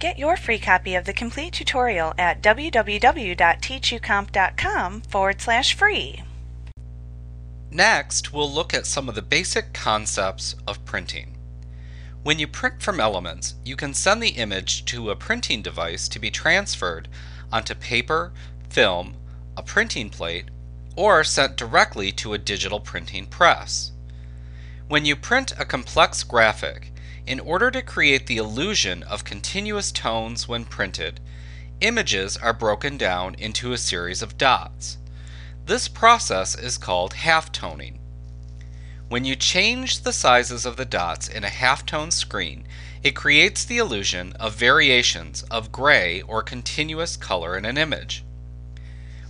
Get your free copy of the complete tutorial at www.teachucomp.com forward slash free. Next, we'll look at some of the basic concepts of printing. When you print from Elements, you can send the image to a printing device to be transferred onto paper, film, a printing plate, or sent directly to a digital printing press. When you print a complex graphic, in order to create the illusion of continuous tones when printed, images are broken down into a series of dots. This process is called halftoning. When you change the sizes of the dots in a halftone screen, it creates the illusion of variations of gray or continuous color in an image.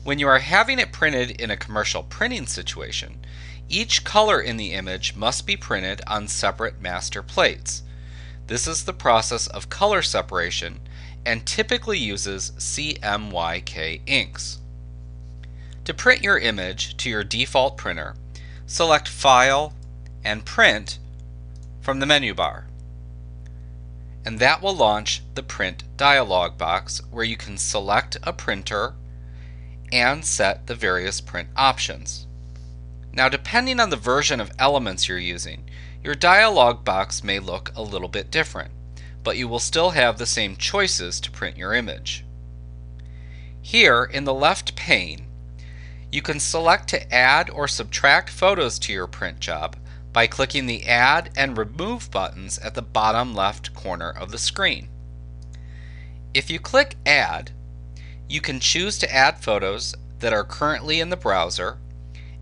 When you are having it printed in a commercial printing situation, each color in the image must be printed on separate master plates. This is the process of color separation and typically uses CMYK inks. To print your image to your default printer, select File and Print from the menu bar. And that will launch the Print dialog box where you can select a printer and set the various print options. Now depending on the version of elements you're using, your dialog box may look a little bit different, but you will still have the same choices to print your image. Here in the left pane, you can select to add or subtract photos to your print job by clicking the Add and Remove buttons at the bottom left corner of the screen. If you click Add, you can choose to add photos that are currently in the browser,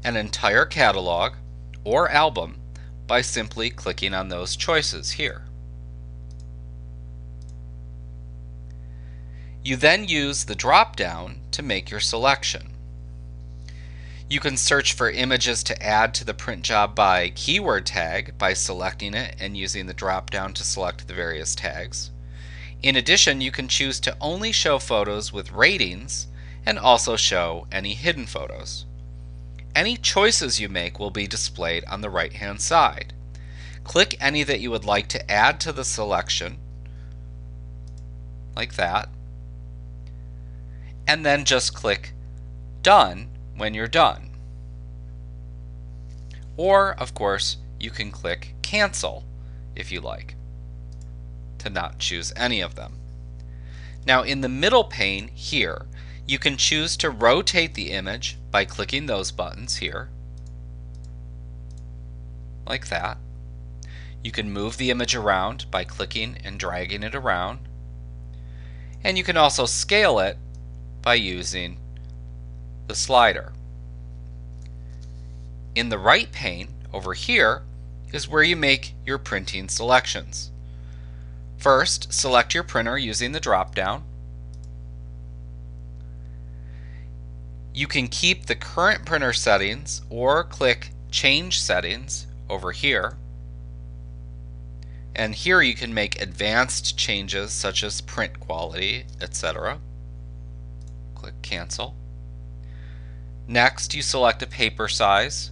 an entire catalog, or album by simply clicking on those choices here. You then use the drop down to make your selection. You can search for images to add to the print job by keyword tag by selecting it and using the drop down to select the various tags. In addition, you can choose to only show photos with ratings and also show any hidden photos. Any choices you make will be displayed on the right hand side. Click any that you would like to add to the selection, like that, and then just click Done when you're done. Or, of course, you can click Cancel if you like to not choose any of them. Now in the middle pane here, you can choose to rotate the image by clicking those buttons here, like that. You can move the image around by clicking and dragging it around. And you can also scale it by using the slider. In the right pane, over here, is where you make your printing selections. First, select your printer using the drop-down. You can keep the current printer settings or click Change Settings over here. And here you can make advanced changes such as print quality, etc. Click Cancel. Next, you select a paper size.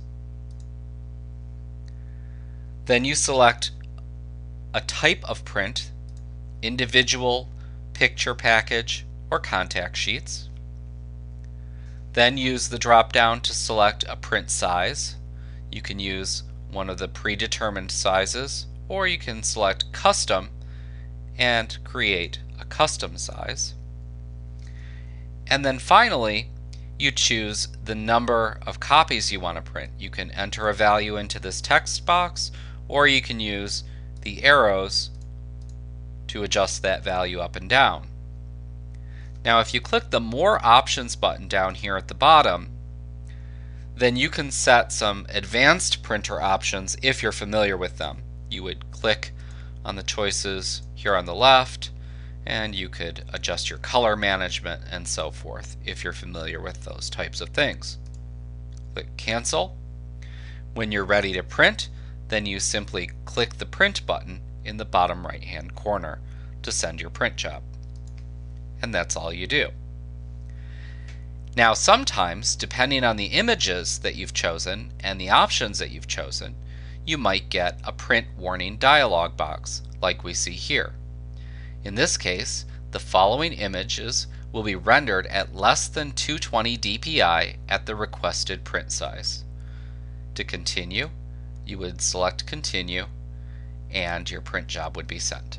Then you select a type of print individual picture package, or contact sheets. Then use the drop down to select a print size. You can use one of the predetermined sizes or you can select custom and create a custom size. And then finally, you choose the number of copies you want to print. You can enter a value into this text box or you can use the arrows to adjust that value up and down. Now if you click the More Options button down here at the bottom, then you can set some advanced printer options if you're familiar with them. You would click on the choices here on the left and you could adjust your color management and so forth if you're familiar with those types of things. Click Cancel. When you're ready to print, then you simply click the Print button in the bottom right hand corner to send your print job. And that's all you do. Now sometimes, depending on the images that you've chosen and the options that you've chosen, you might get a print warning dialog box like we see here. In this case, the following images will be rendered at less than 220 dpi at the requested print size. To continue, you would select continue and your print job would be sent.